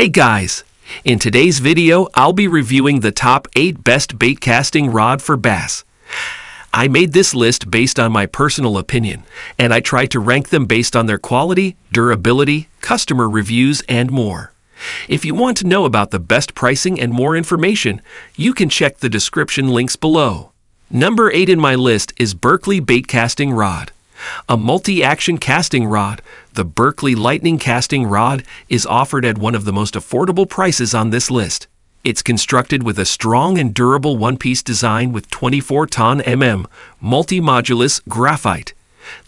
Hey guys! In today's video, I'll be reviewing the top 8 best bait casting rod for bass. I made this list based on my personal opinion, and I tried to rank them based on their quality, durability, customer reviews, and more. If you want to know about the best pricing and more information, you can check the description links below. Number 8 in my list is Berkley Bait Casting Rod. A multi-action casting rod, the Berkley Lightning Casting Rod is offered at one of the most affordable prices on this list. It's constructed with a strong and durable one-piece design with 24-ton mm multi-modulus graphite.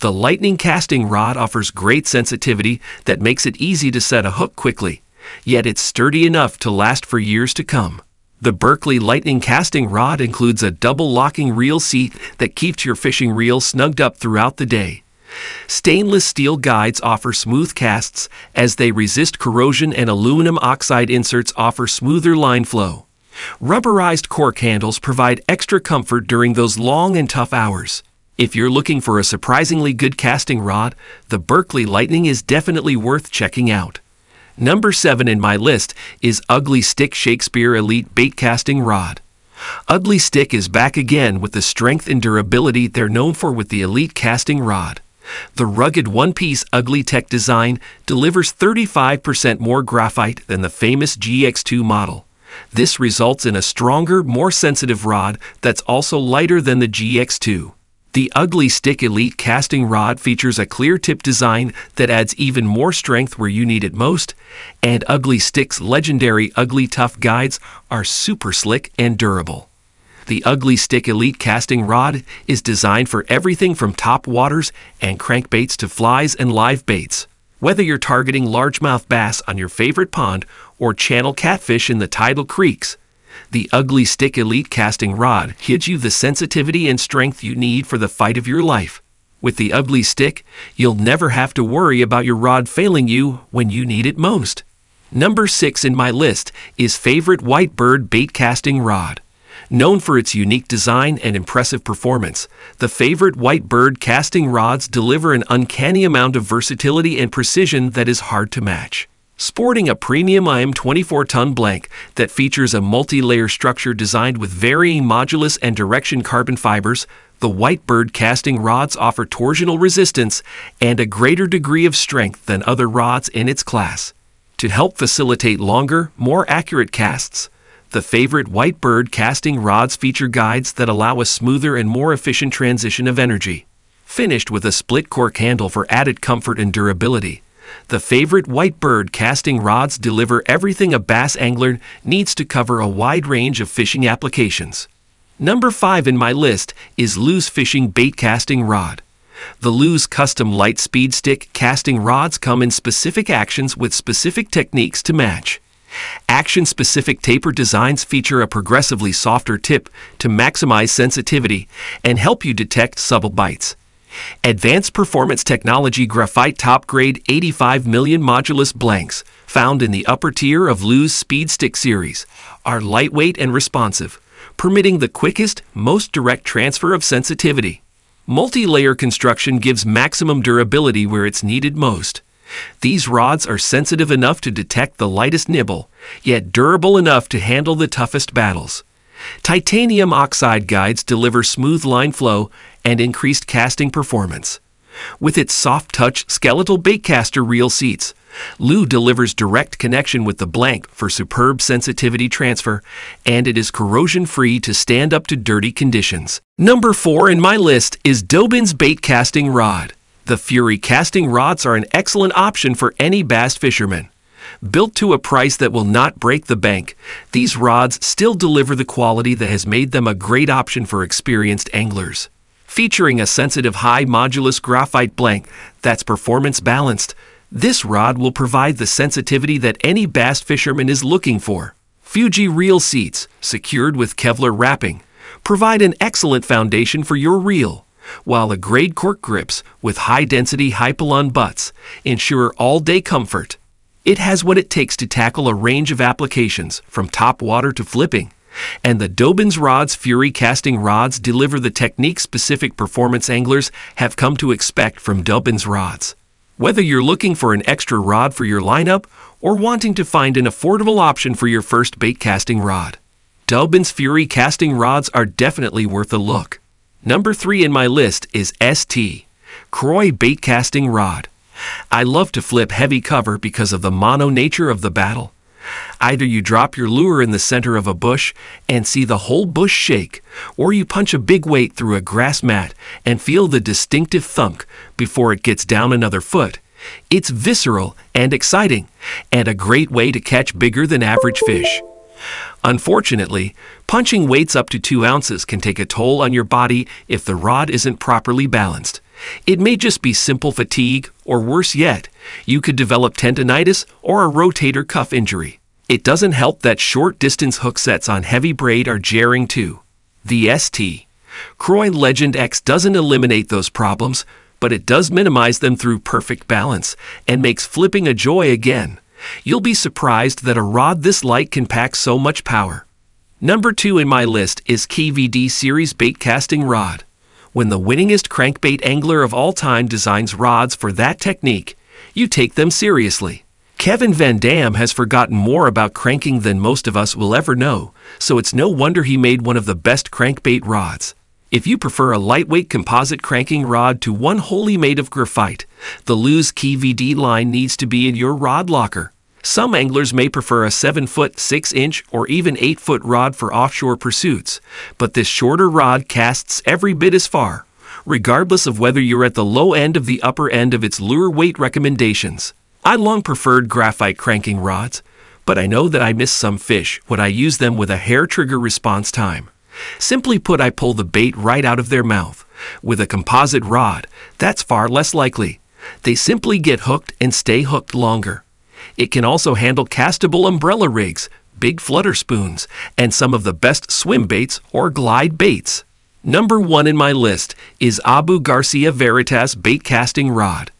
The Lightning Casting Rod offers great sensitivity that makes it easy to set a hook quickly, yet it's sturdy enough to last for years to come. The Berkley Lightning casting rod includes a double locking reel seat that keeps your fishing reel snugged up throughout the day. Stainless steel guides offer smooth casts as they resist corrosion and aluminum oxide inserts offer smoother line flow. Rubberized cork handles provide extra comfort during those long and tough hours. If you're looking for a surprisingly good casting rod, the Berkley Lightning is definitely worth checking out. Number 7 in my list is Ugly Stik Shakespeare Elite Bait Casting Rod. Ugly Stik is back again with the strength and durability they're known for with the Elite Casting Rod. The rugged one-piece Ugly Tech design delivers 35% more graphite than the famous GX2 model. This results in a stronger, more sensitive rod that's also lighter than the GX2. The Ugly Stik Elite casting rod features a clear tip design that adds even more strength where you need it most, and Ugly Stik's legendary Ugly Tuff guides are super slick and durable. The Ugly Stik Elite casting rod is designed for everything from top waters and crankbaits to flies and live baits. Whether you're targeting largemouth bass on your favorite pond or channel catfish in the tidal creeks, the Ugly Stik Elite casting rod gives you the sensitivity and strength you need for the fight of your life. With the Ugly Stik, you'll never have to worry about your rod failing you when you need it most. Number 6 in my list is Favorite Whitebird Bait Casting Rod. Known for its unique design and impressive performance, the Favorite Whitebird casting rods deliver an uncanny amount of versatility and precision that is hard to match. Sporting a premium IM 24-ton blank that features a multi-layer structure designed with varying modulus and direction carbon fibers, the Whitebird casting rods offer torsional resistance and a greater degree of strength than other rods in its class. To help facilitate longer, more accurate casts, the favorite Whitebird casting rods feature guides that allow a smoother and more efficient transition of energy. Finished with a split cork handle for added comfort and durability, the favorite Whitebird casting rods deliver everything a bass angler needs to cover a wide range of fishing applications. Number 5 in my list is Lew's Fishing Bait Casting Rod. The Lew's custom light speed stick casting rods come in specific actions with specific techniques to match. Action specific taper designs feature a progressively softer tip to maximize sensitivity and help you detect subtle bites. Advanced Performance Technology Graphite Top Grade 85 million modulus blanks, found in the upper tier of Lew's Speed Stick series, are lightweight and responsive, permitting the quickest, most direct transfer of sensitivity. Multi-layer construction gives maximum durability where it's needed most. These rods are sensitive enough to detect the lightest nibble, yet durable enough to handle the toughest battles. Titanium oxide guides deliver smooth line flow and increased casting performance. With its soft touch skeletal baitcaster reel seats, Lew delivers direct connection with the blank for superb sensitivity transfer, and it is corrosion free to stand up to dirty conditions. Number 4 in my list is Dobyns Bait Casting Rod. The Fury casting rods are an excellent option for any bass fisherman. Built to a price that will not break the bank, these rods still deliver the quality that has made them a great option for experienced anglers. Featuring a sensitive high modulus graphite blank that's performance balanced, this rod will provide the sensitivity that any bass fisherman is looking for. Fuji reel seats, secured with Kevlar wrapping, provide an excellent foundation for your reel, while the grade cork grips with high-density Hypalon butts ensure all-day comfort. It has what it takes to tackle a range of applications, from top water to flipping, and the Dobyns Rods Fury casting rods deliver the technique-specific performance anglers have come to expect from Dobyns rods. Whether you're looking for an extra rod for your lineup or wanting to find an affordable option for your first bait casting rod. Dobyns Fury casting rods are definitely worth a look. Number 3 in my list is St. Croix Bait Casting Rod. I love to flip heavy cover because of the mono nature of the battle. Either you drop your lure in the center of a bush and see the whole bush shake, or you punch a big weight through a grass mat and feel the distinctive thunk before it gets down another foot. It's visceral and exciting, and a great way to catch bigger than average fish. Unfortunately, punching weights up to 2 ounces can take a toll on your body if the rod isn't properly balanced. It may just be simple fatigue, or worse yet, you could develop tendonitis or a rotator cuff injury. It doesn't help that short distance hook sets on heavy braid are jarring too. The St. Croix Legend X doesn't eliminate those problems, but it does minimize them through perfect balance and makes flipping a joy again. You'll be surprised that a rod this light can pack so much power. Number 2 in my list is KVD Series Bait Casting Rod. When the winningest crankbait angler of all time designs rods for that technique, you take them seriously. Kevin Van Dam has forgotten more about cranking than most of us will ever know, so it's no wonder he made one of the best crankbait rods. If you prefer a lightweight composite cranking rod to one wholly made of graphite, the Lew's KVD line needs to be in your rod locker. Some anglers may prefer a 7 foot, 6 inch, or even 8 foot rod for offshore pursuits, but this shorter rod casts every bit as far, regardless of whether you're at the low end of the upper end of its lure weight recommendations. I long preferred graphite cranking rods, but I know that I miss some fish when I use them with a hair trigger response time. Simply put, I pull the bait right out of their mouth. With a composite rod, that's far less likely. They simply get hooked and stay hooked longer. It can also handle castable umbrella rigs, big flutter spoons, and some of the best swim baits or glide baits. Number one in my list is Abu Garcia Veritas Bait Casting Rod.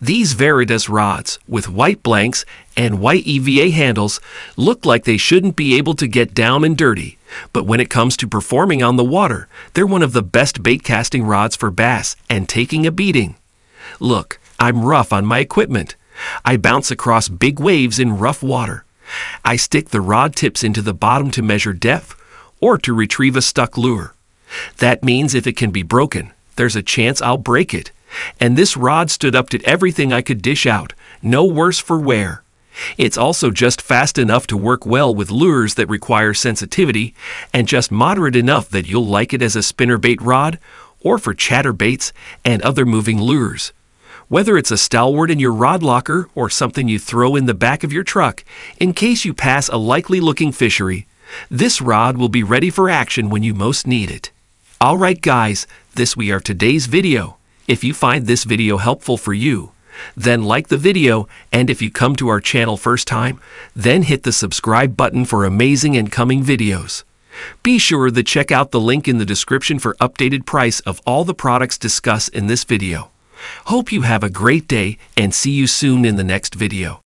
These Veritas rods, with white blanks and white EVA handles, look like they shouldn't be able to get down and dirty, but when it comes to performing on the water, they're one of the best bait casting rods for bass and taking a beating. Look, I'm rough on my equipment, I bounce across big waves in rough water. I stick the rod tips into the bottom to measure depth or to retrieve a stuck lure. That means if it can be broken, there's a chance I'll break it. And this rod stood up to everything I could dish out, no worse for wear. It's also just fast enough to work well with lures that require sensitivity, and just moderate enough that you'll like it as a spinnerbait rod or for chatterbaits and other moving lures. Whether it's a stalwart in your rod locker or something you throw in the back of your truck in case you pass a likely looking fishery, this rod will be ready for action when you most need it. Alright guys, this we are today's video. If you find this video helpful for you, then like the video and if you come to our channel first time, then hit the subscribe button for amazing and coming videos. Be sure to check out the link in the description for updated price of all the products discussed in this video. Hope you have a great day and see you soon in the next video.